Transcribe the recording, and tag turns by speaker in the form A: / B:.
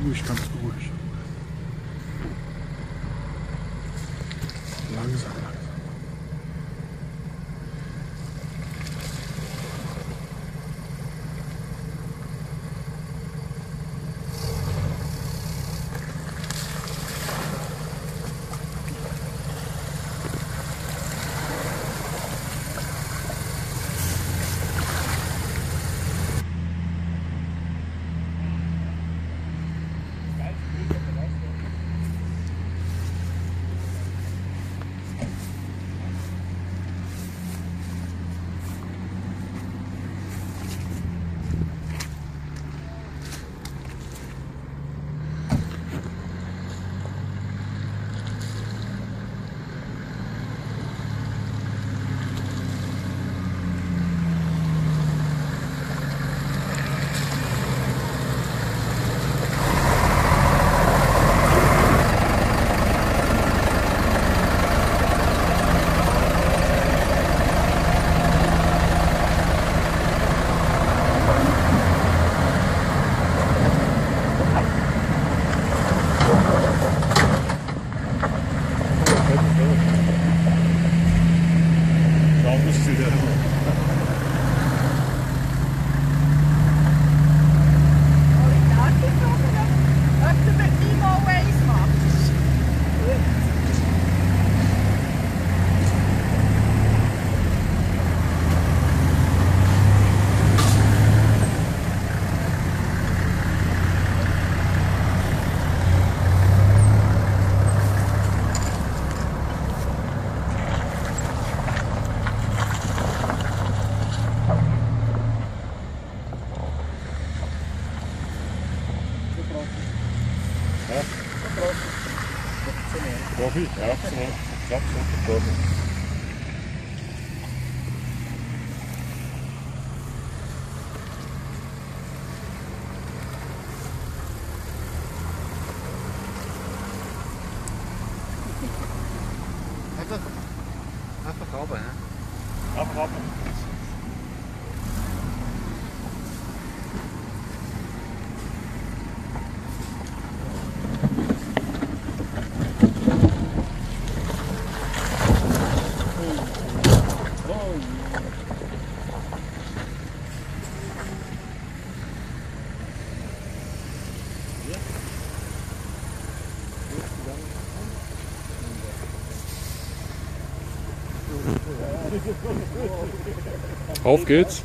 A: muito
B: campos do Profi? Ja, absoluut. Absoluut. Profi.
C: Einfach, einfach runter, ne?
B: Einfach.
A: Auf geht's.